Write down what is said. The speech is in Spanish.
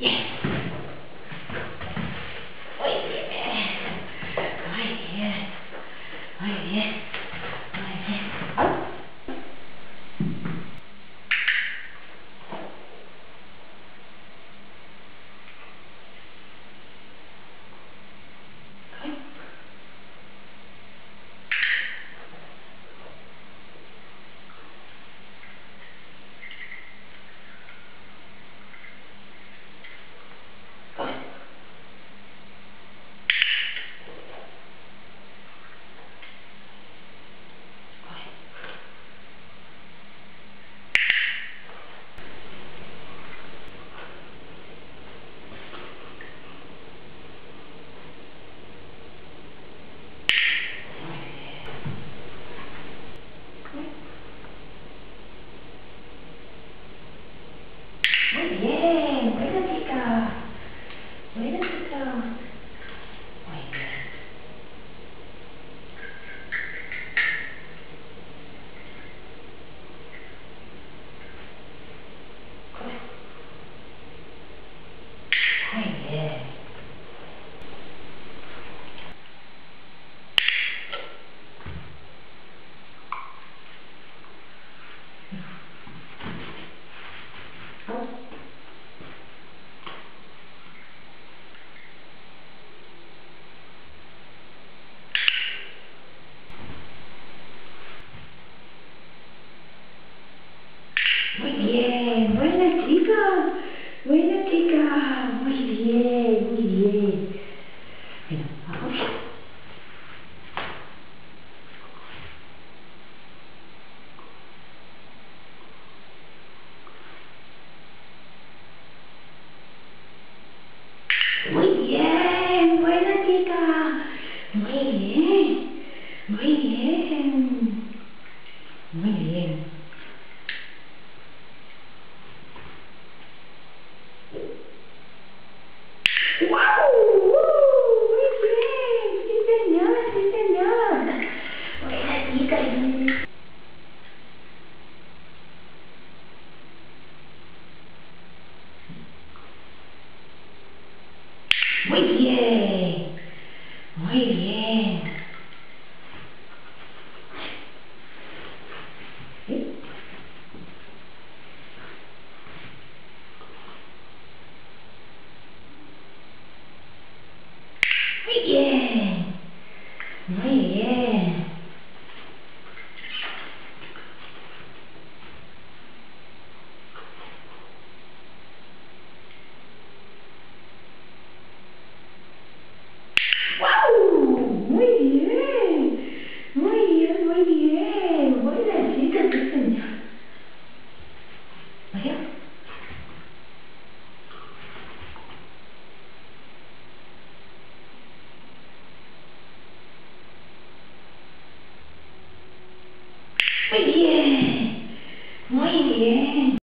Yeah. Muy bien, buena chica. Buena chica. Muy bien. Muy bien. Au. Muy bien, buena chica, buena chica, muy bien, muy bien. Vamos. Muy bien, buena chica, muy bien, muy bien, muy bien. ¡Guau! ¡Uh! Muy bien, sí señor, sí señor. Buena chica. Muy bien, muy bien. Muy bien, muy bien. ¡Guau! Muy bien, muy bien, muy bien. Buena chica, sí señor. Muy bien, muy bien.